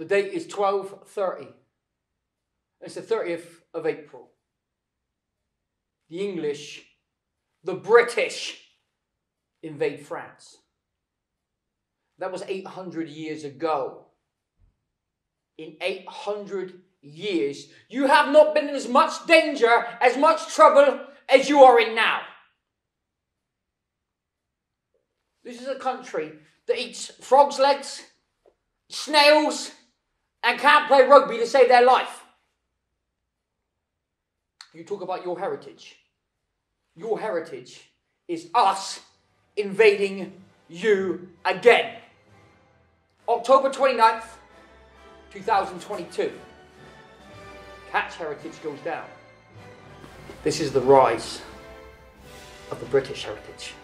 The date is 1230. It's the 30th of April. The English, the British invade France. That was 800 years ago. In 800 years, you have not been in as much danger, as much trouble as you are in now. This is a country that eats frogs' legs, snails, and can't play rugby to save their life. You talk about your heritage. Your heritage is us invading you again. October 29th, 2022. Catch heritage goes down. This is the rise of the British heritage.